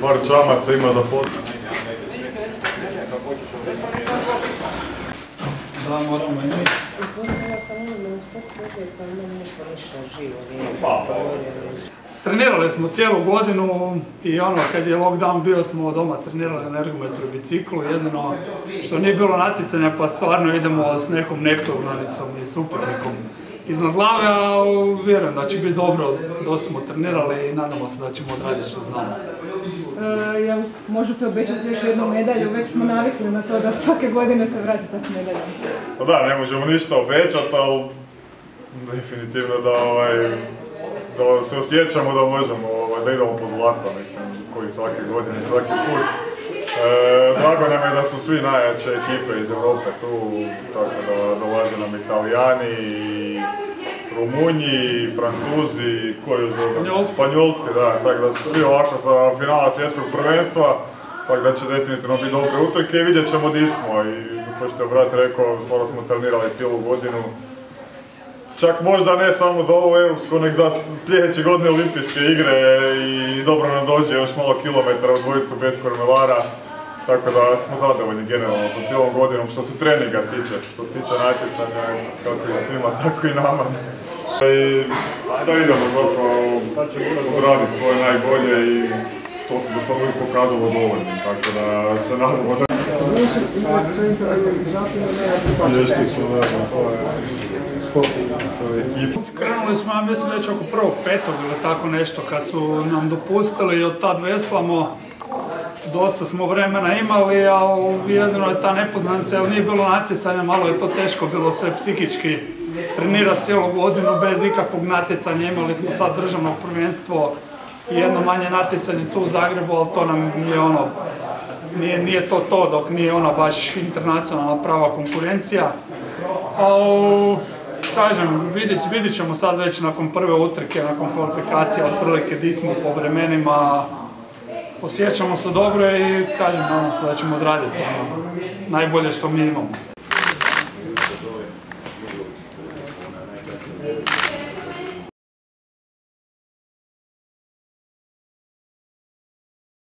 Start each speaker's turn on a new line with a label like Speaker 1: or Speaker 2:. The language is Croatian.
Speaker 1: Bar čamaca ima za posao.
Speaker 2: Da, moramo i mi.
Speaker 3: Poslala sam ono pa imam neko ništa živo, nije
Speaker 1: Pa,
Speaker 2: Trenirali smo cijelu godinu i ono kad je lockdown bio smo doma trenirali na ergometru i biciklu, jedino što nije bilo natjecanja pa stvarno idemo s nekom nepoznanicom i suparnikom iznad glave, a vjerujem da će biti dobro, dosta smo trenirali i nadamo se da ćemo odraditi što znamo.
Speaker 4: E, jel možete obećati još jednu medalju? Već smo navikli na to da svake godine se vratite s medaljom.
Speaker 1: Pa da, ne možemo ništa obećati, ali definitivno da, ovaj, da se osjećamo da možemo ovaj, da idemo po zlato, mislim, koji svake godine, svaki put. E, drago nam je da su svi najjače ekipe iz Europe tu, tako da dolaze nam Italijani i Rumunji, Francuzi, koji još?
Speaker 2: Španjolci.
Speaker 1: Španjolci, da, tako da su svi ovako sa finala svjetskog prvenstva, tako da će definitivno biti dobre utrke i vidjet ćemo di smo. I kao što je brat rekao, skoro smo trenirali cijelu godinu. Čak možda ne samo za ovu europsku, nek za sljedeće godine olimpijske igre i dobro nam dođe još malo kilometara u dvojicu bez kormelara. Tako da smo zadovoljni generalno sa cijelom godinom što se treninga tiče, što se tiče natjecanja, kako i svima, tako i nama. I da idemo zapravo odraditi svoje najbolje i to se do sad uvijek pokazalo dovoljnim, tako da se nadamo da... Lješti su, ne? Znam, to je... To je ekipa.
Speaker 2: Krenuli smo, ja mislim, već oko prvog petog ili tako nešto kad su nam dopustili i od tad veslamo. Dosta smo vremena imali, ali jedino je ta nepoznanica, jer nije bilo natjecanja, malo je to teško bilo sve psihički trenirati cijelu godinu bez ikakvog natjecanja. Imali smo sad državno prvenstvo i jedno manje natjecanje tu u Zagrebu, ali to nam je ono, nije, nije to to dok nije ona baš internacionalna prava konkurencija. Ali, kažem, vidjet, ćemo sad već nakon prve utrke, nakon kvalifikacija, otprilike di smo po vremenima, osjećamo se dobro i kažem, nadam se da ćemo odraditi ono najbolje što mi imamo.